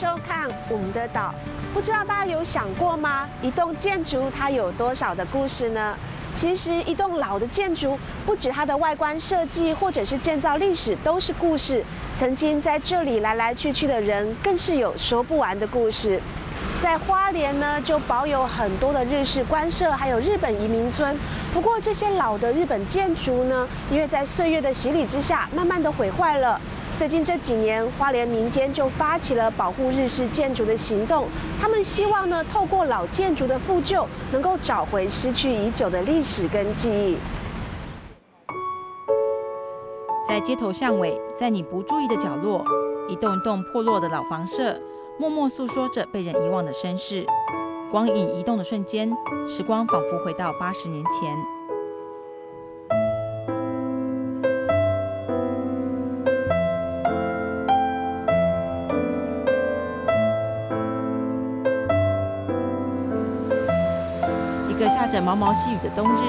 收看我们的岛。不知道大家有想过吗？一栋建筑它有多少的故事呢？其实一栋老的建筑，不止它的外观设计，或者是建造历史，都是故事。曾经在这里来来去去的人，更是有说不完的故事。在花莲呢，就保有很多的日式官舍，还有日本移民村。不过这些老的日本建筑呢，因为在岁月的洗礼之下，慢慢的毁坏了。最近这几年，花莲民间就发起了保护日式建筑的行动。他们希望呢，透过老建筑的复旧，能够找回失去已久的历史跟记忆。在街头巷尾，在你不注意的角落，一栋一栋破落的老房舍，默默诉说着被人遗忘的身世。光影移动的瞬间，时光仿佛回到八十年前。着毛毛细雨的冬日，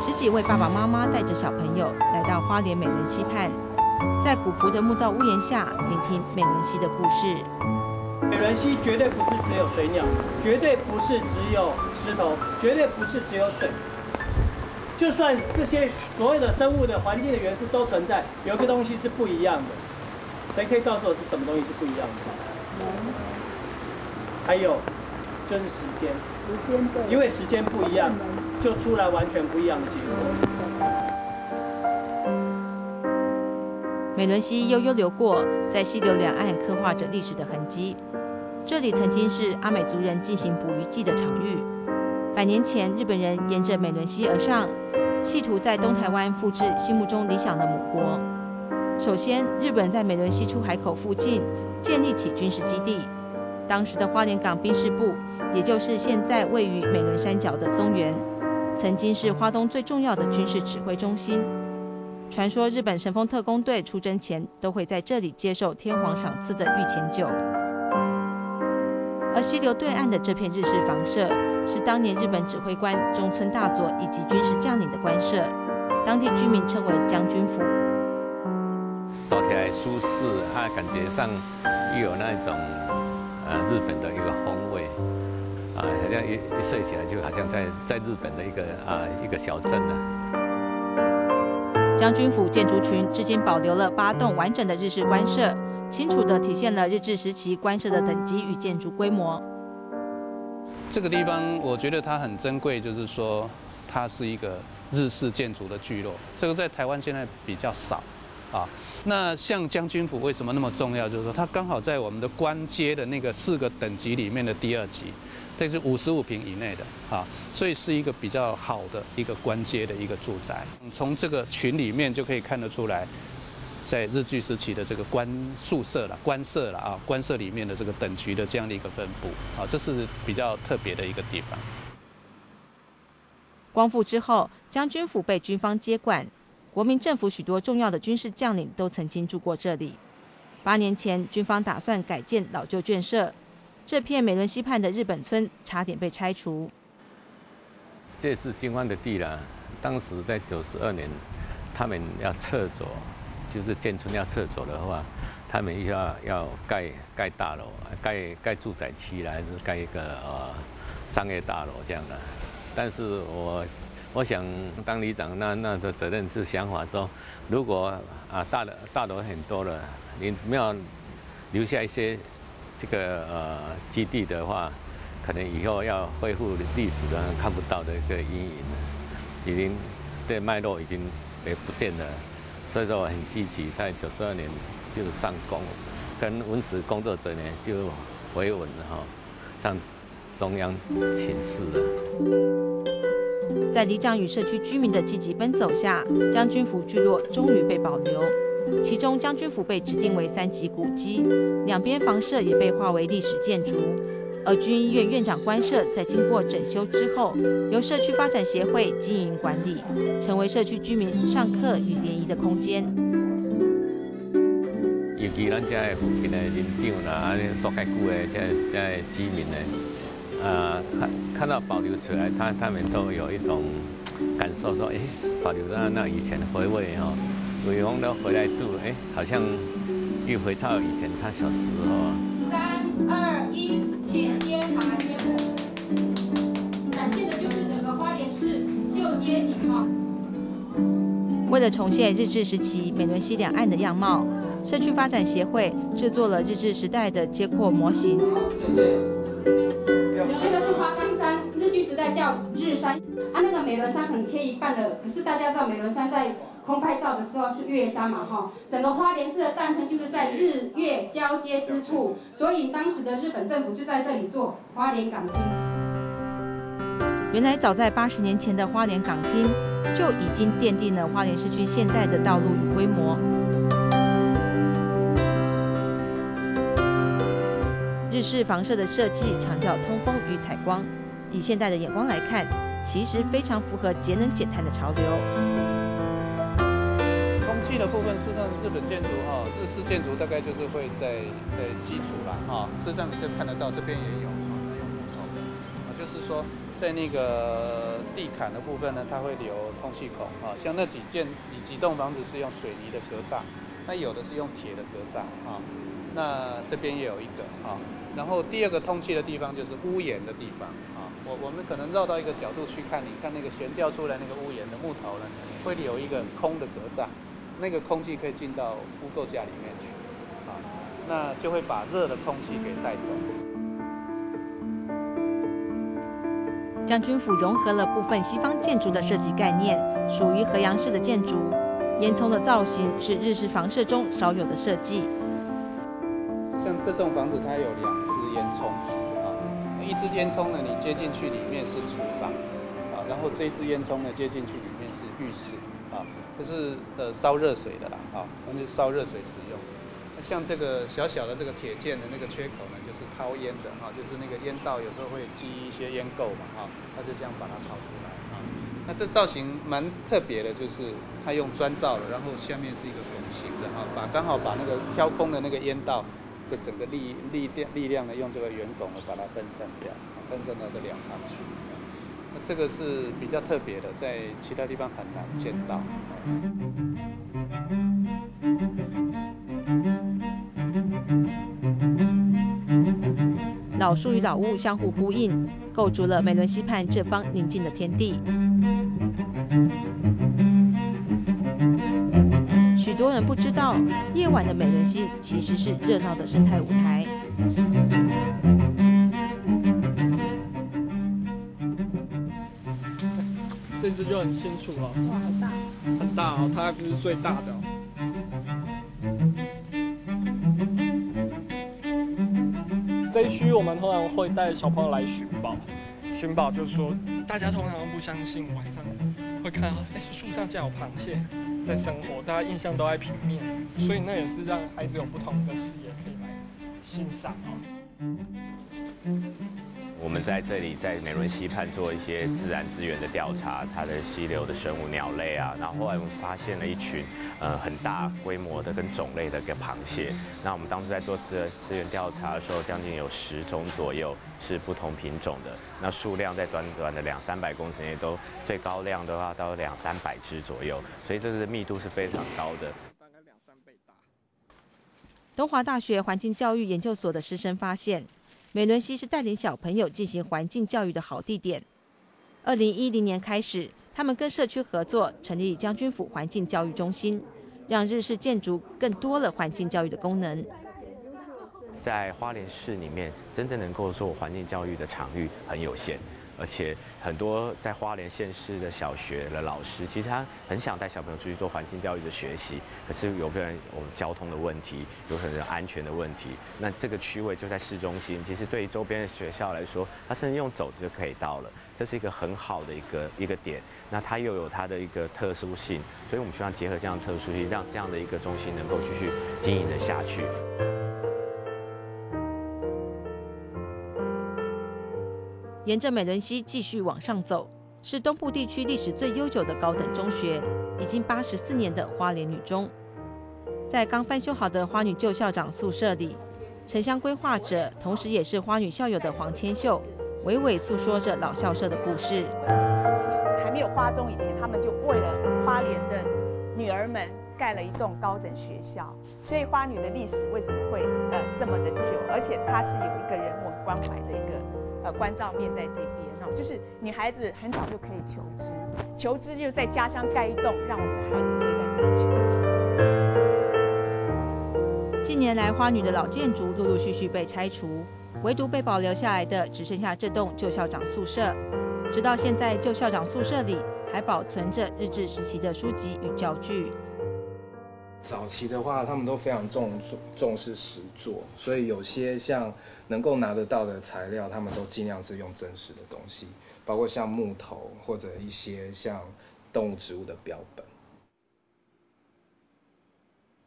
十几位爸爸妈妈带着小朋友来到花莲美人溪畔，在古朴的木造屋檐下，聆听美人溪的故事。美人溪绝对不是只有水鸟，绝对不是只有石头，绝对不是只有水。就算这些所有的生物的环境的元素都存在，有个东西是不一样的。谁可以告诉我是什么东西是不一样的？还有，就是时间。因为时间不一样，就出来完全不一样的结果。美伦溪悠悠流过，在溪流两岸刻画着历史的痕迹。这里曾经是阿美族人进行捕鱼季的场域。百年前，日本人沿着美伦溪而上，企图在东台湾复制心目中理想的母国。首先，日本在美伦溪出海口附近建立起军事基地。当时的花莲港兵事部。也就是现在位于美仑山脚的松原，曾经是花东最重要的军事指挥中心。传说日本神风特工队出征前都会在这里接受天皇赏赐的御前酒。而溪流对岸的这片日式房舍，是当年日本指挥官中村大佐以及军事将领的官舍，当地居民称为将军府。坐起来舒适，啊，感觉上又有那种呃日本的一个风味。啊，好像一一睡起来，就好像在在日本的一个啊一个小镇呢。将军府建筑群至今保留了八栋完整的日式官舍，清楚地体现了日治时期官舍的等级与建筑规模。这个地方我觉得它很珍贵，就是说它是一个日式建筑的聚落，这个在台湾现在比较少啊。那像将军府为什么那么重要？就是说它刚好在我们的官阶的那个四个等级里面的第二级。这是五十五平以内的啊，所以是一个比较好的一个官街的一个住宅。从这个群里面就可以看得出来，在日据时期的这个官宿舍了、官舍了啊，官舍里面的这个等级的这样的一个分布啊，这是比较特别的一个地方。光复之后，将军府被军方接管，国民政府许多重要的军事将领都曾经住过这里。八年前，军方打算改建老旧眷舍。这片美仑溪畔的日本村差点被拆除。这是军方的地了，当时在九十二年，他们要撤走，就是建村要撤走的话，他们要要盖盖大楼，盖盖住宅区了，还是盖一个呃商业大楼这样的。但是我我想当里长，那那的责任是想法说，如果啊大的大楼很多了，你没有留下一些。这个呃基地的话，可能以后要恢复历史的看不到的一个阴影了，已经对脉络已经也不见了，所以说我很积极，在九十二年就上工，跟文史工作者呢就回文了哈，向中央请示了。在里长与社区居民的积极奔走下，将军府聚落终于被保留。其中将军府被指定为三级古迹，两边房舍也被划为历史建筑。而军医院院长官舍在经过整修之后，由社区发展协会经营管理，成为社区居民上课与联谊的空间。尤其咱这附近的人长啦，啊，多盖久的这这居民呢，啊，看看到保留出来，他他们都有一种感受，说，哎，保留到那以前的回味哈。伟峰都回来住，哎，好像又回到以前他小时候。三二一，请揭牌揭幕。展现的就是整个花莲市旧街景貌。为了重现日治时期美仑溪两岸的样貌，社区发展协会制作了日治时代的街廓模型。这个是花岗山，日据时代叫日山。啊，那个美仑山可能切一半了，可是大家知道美仑山在空拍照的时候是月山嘛，哈。整个花莲市的诞生就是在日月交接之处，所以当时的日本政府就在这里做花莲港厅。原来早在八十年前的花莲港厅就已经奠定了花莲市区现在的道路与规模。日式房舍的设计强调通风与采光，以现代的眼光来看，其实非常符合节能减碳的潮流。的部分，事实上日本建筑哈，日式建筑大概就是会在在基础啦哈，事实上你就看得到这边也有啊，用木头的啊，就是说在那个地坎的部分呢，它会留通气孔啊，像那几件几栋房子是用水泥的格栅，那有的是用铁的格栅啊，那这边也有一个啊。然后第二个通气的地方就是屋檐的地方啊，我我们可能绕到一个角度去看，你看那个悬吊出来那个屋檐的木头呢，会有一个空的格栅，那个空气可以进到屋构架里面去，啊，那就会把热的空气给带走。将军府融合了部分西方建筑的设计概念，属于河阳式的建筑，烟囱的造型是日式房舍中少有的设计。像这栋房子，它有两只烟囱啊，一只烟囱呢，你接进去里面是厨房啊，然后这支烟囱呢接进去里面是浴室啊，就是呃烧热水的啦啊，那是烧热水使用。那像这个小小的这个铁件的那个缺口呢，就是掏烟的哈，就是那个烟道有时候会积一些烟垢嘛哈，它就这样把它掏出来啊。那这造型蛮特别的，就是它用砖造的，然后下面是一个拱形的哈，把刚好把那个挑空的那个烟道。这整个力力量力量呢，用这个圆拱呢把它分散掉，分散到这两旁去。这个是比较特别的，在其他地方很难见到。老树与老屋相互呼应，构筑了美伦溪畔这方宁静的天地。许多人不知道，夜晚的美人溪其实是热闹的生态舞台。就很清楚了，哇，很大，很大哦，它还不是最大的。这一区我们通常会带小朋友来寻宝，寻宝就是说，大家通常不相信晚上会看到，哎，树上竟然有螃蟹。在生活，大家印象都在平面，所以那也是让孩子有不同的视野可以来欣赏哦。我们在这里在美仑溪畔做一些自然资源的调查，它的溪流的生物鸟类啊，然后后来我们发现了一群呃很大规模的跟种类的一个螃蟹。那我们当初在做资资源调查的时候，将近有十种左右是不同品种的，那数量在短短的两三百公尺内都最高量的话到两三百只左右，所以这是密度是非常高的。大概两三倍大。东华大学环境教育研究所的师生发现。美伦西是带领小朋友进行环境教育的好地点。二零一零年开始，他们跟社区合作，成立将军府环境教育中心，让日式建筑更多了环境教育的功能。在花莲市里面，真正能够做环境教育的场域很有限。而且很多在花莲县市的小学的老师，其实他很想带小朋友出去做环境教育的学习，可是有可能我们交通的问题，有可能安全的问题。那这个区位就在市中心，其实对于周边的学校来说，他甚至用走就可以到了，这是一个很好的一个一个点。那它又有它的一个特殊性，所以我们希望结合这样的特殊性，让这样的一个中心能够继续经营的下去。沿着美伦溪继续往上走，是东部地区历史最悠久的高等中学，已经八十四年的花莲女中。在刚翻修好的花女旧校长宿舍里，城乡规划者，同时也是花女校友的黄千秀，娓娓诉说着老校舍的故事。还没有花中以前，他们就为了花莲的女儿们盖了一栋高等学校。所以花女的历史为什么会呃这么的久？而且它是有一个人文关怀的一个呃关照面在这边哦，就是女孩子很早就可以求知，求知就在家乡盖一栋，让我们孩子可以在这边求知。近年来，花女的老建筑陆陆续续被拆除，唯独被保留下来的只剩下这栋旧校长宿舍。直到现在，旧校长宿舍里还保存着日治时期的书籍与教具。早期的话，他们都非常重重重视实作，所以有些像能够拿得到的材料，他们都尽量是用真实的东西，包括像木头或者一些像动物、植物的标本。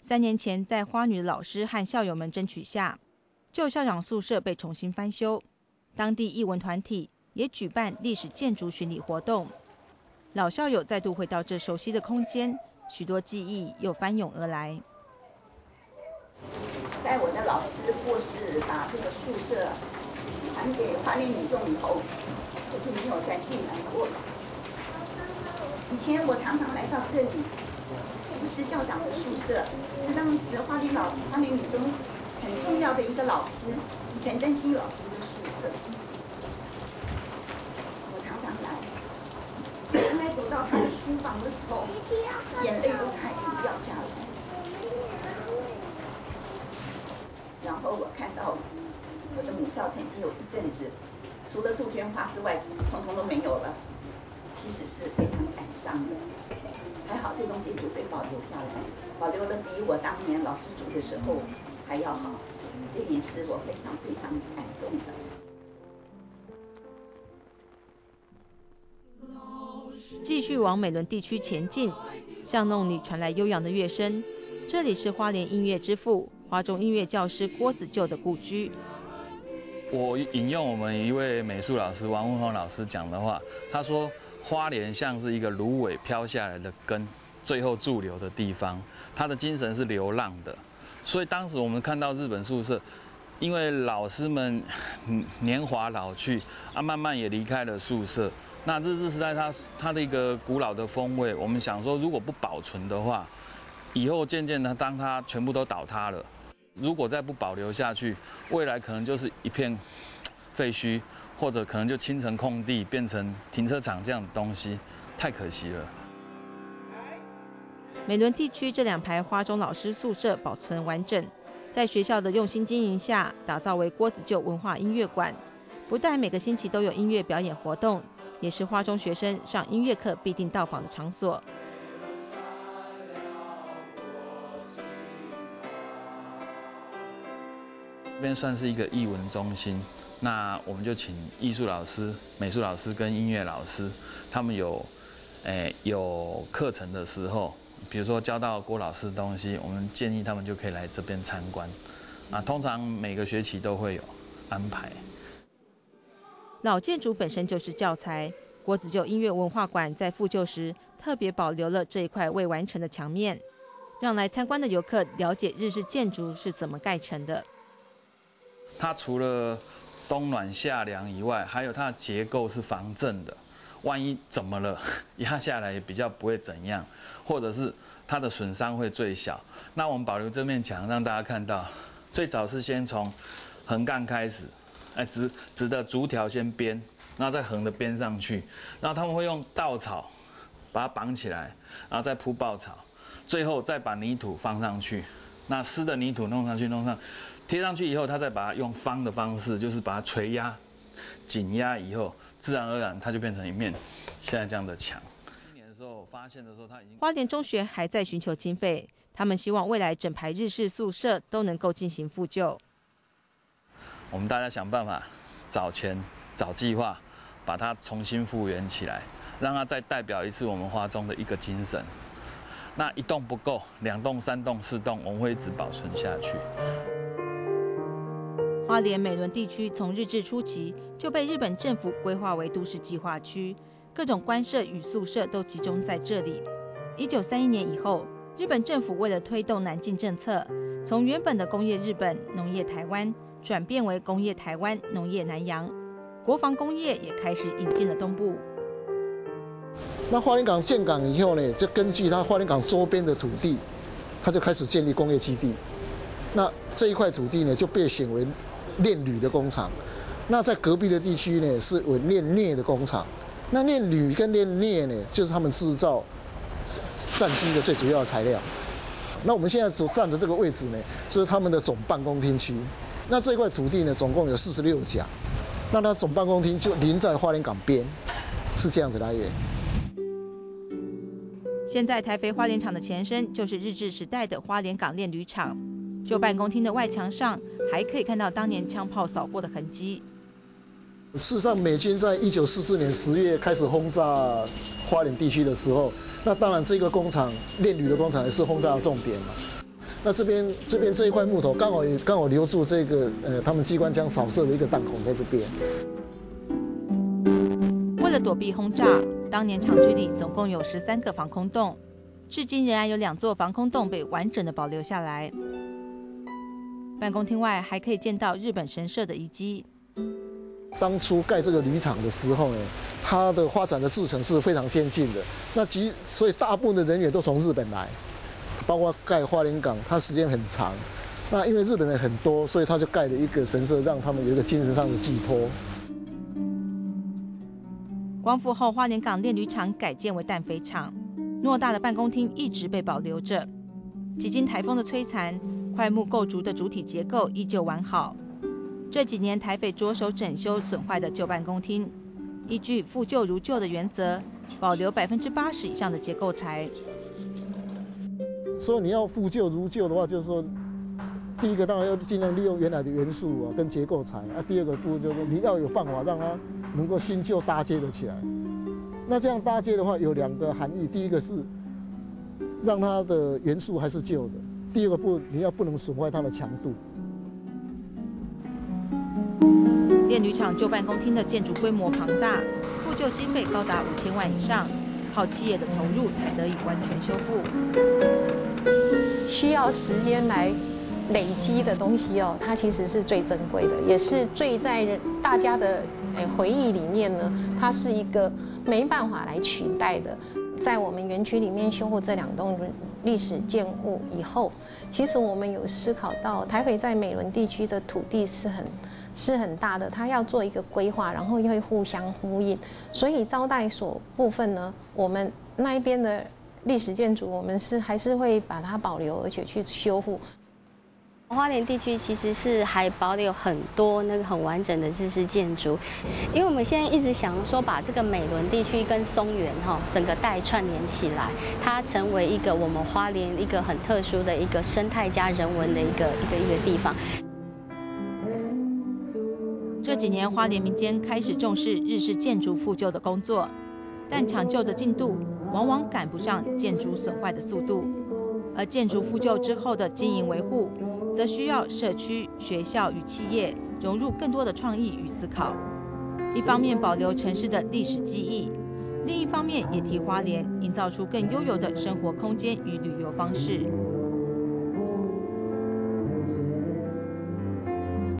三年前，在花女老师和校友们争取下，旧校长宿舍被重新翻修，当地艺文团体也举办历史建筑巡礼活动，老校友再度回到这熟悉的空间。许多记忆又翻涌而来。在我的老师过世，把这个宿舍还给花莲女中以后，我就没有再进来过了。以前我常常来到这里，不是校长的宿舍，是当时花莲老花莲女中很重要的一个老师陈登新老师的宿舍。我常常来，常来走到他的书房的时候。眼泪都差点掉下来。然后我看到我的母校曾经有一阵子，除了杜鹃花之外，通通都没有了。其实是非常感伤的。还好这栋建筑被保留下来，保留的比我当年老师住的时候还要好。这点是我非常非常感动的。继续往美伦地区前进。巷弄里传来悠扬的乐声，这里是花莲音乐之父、花中音乐教师郭子旧的故居。我引用我们一位美术老师王文宏老师讲的话，他说：“花莲像是一个芦苇飘下来的根，最后驻留的地方。他的精神是流浪的，所以当时我们看到日本宿舍，因为老师们年华老去，啊，慢慢也离开了宿舍。”那日治时代，它它的一个古老的风味，我们想说，如果不保存的话，以后渐渐的，当它全部都倒塌了，如果再不保留下去，未来可能就是一片废墟，或者可能就清成空地，变成停车场这样的东西，太可惜了。美伦地区这两排花中老师宿舍保存完整，在学校的用心经营下，打造为郭子旧文化音乐馆，不但每个星期都有音乐表演活动。也是花中学生上音乐课必定到访的场所。这边算是一个艺文中心，那我们就请艺术老师、美术老师跟音乐老师，他们有，诶有课程的时候，比如说教到郭老师的东西，我们建议他们就可以来这边参观。啊，通常每个学期都会有安排。老建筑本身就是教材。郭子旧音乐文化馆在复旧时特别保留了这一块未完成的墙面，让来参观的游客了解日式建筑是怎么盖成的。它除了冬暖夏凉以外，还有它的结构是防震的，万一怎么了，压下来也比较不会怎样，或者是它的损伤会最小。那我们保留这面墙，让大家看到，最早是先从横杠开始。哎，直直的竹条先编，然后再横的编上去，然后他们会用稻草把它绑起来，然后再铺稻草，最后再把泥土放上去。那湿的泥土弄上去，弄上贴上去以后，他再把它用方的方式，就是把它捶压、紧压以后，自然而然它就变成一面现在这样的墙。今年的时候发现的时候，它已经花莲中学还在寻求经费，他们希望未来整排日式宿舍都能够进行复旧。我们大家想办法找钱、找计划，把它重新复原起来，让它再代表一次我们花中的一个精神。那一栋不够，两栋、三栋、四栋，我们会一直保存下去。花莲美伦地区从日治初期就被日本政府规划为都市计划区，各种官舍与宿舍都集中在这里。一九三一年以后，日本政府为了推动南进政策，从原本的工业日本、农业台湾。转变为工业台湾、农业南洋，国防工业也开始引进了东部。那花莲港建港以后呢，就根据它花莲港周边的土地，他就开始建立工业基地。那这一块土地呢，就被选为炼铝的工厂。那在隔壁的地区呢，是为炼镍的工厂。那炼铝跟炼镍呢，就是他们制造战机的最主要的材料。那我们现在所站的这个位置呢，就是他们的总办公厅区。那这块土地呢，总共有四十六甲。那它总办公厅就临在花莲港边，是这样子来源。现在台肥花莲厂的前身就是日治时代的花莲港炼铝厂。旧办公厅的外墙上还可以看到当年枪炮扫过的痕迹。事实上，美军在一九四四年十月开始轰炸花莲地区的时候，那当然这个工厂炼铝的工厂也是轰炸的重点嘛。那这边这边这一块木头刚好也刚好留住这个呃他们机关枪扫射的一个弹孔在这边。为了躲避轰炸，当年厂区里总共有十三个防空洞，至今仍然有两座防空洞被完整的保留下来。办公厅外还可以见到日本神社的遗迹。当初盖这个铝厂的时候呢，它的发展的制程是非常先进的。那即所以大部分的人员都从日本来，包括盖花莲港，它时间很长。那因为日本人很多，所以他就盖了一个神社，让他们有一个精神上的寄托。光复后，花莲港炼铝厂改建为氮肥厂，偌大的办公厅一直被保留着。几经台风的摧残。块木构筑的主体结构依旧完好。这几年台北着手整修损坏的旧办公厅，依据复旧如旧的原则，保留百分之八十以上的结构材。所以你要复旧如旧的话，就是说，第一个当然要尽量利用原来的元素啊，跟结构材啊。第二个步就是你要有办法让它能够新旧搭接的起来。那这样搭接的话，有两个含义：第一个是让它的元素还是旧的。第二个不，你要不能损坏它的强度。炼铝厂旧办公厅的建筑规模庞大，复旧经费高达五千万以上，靠企业的投入才得以完全修复。需要时间来累积的东西哦，它其实是最珍贵的，也是最在大家的诶回忆里面呢，它是一个没办法来取代的。在我们园区里面修复这两栋历史建物以后，其实我们有思考到，台北在美仑地区的土地是很是很大的，它要做一个规划，然后又会互相呼应，所以招待所部分呢，我们那一边的历史建筑，我们是还是会把它保留，而且去修复。花莲地区其实是还保留很多那个很完整的日式建筑，因为我们现在一直想说把这个美仑地区跟松原哈整个带串联起来，它成为一个我们花莲一个很特殊的一个生态加人文的一个一个一个地方。这几年花莲民间开始重视日式建筑复旧的工作，但抢救的进度往往赶不上建筑损坏的速度，而建筑复旧之后的经营维护。则需要社区、学校与企业融入更多的创意与思考。一方面保留城市的历史记忆，另一方面也替花莲营造出更悠游的生活空间与旅游方式。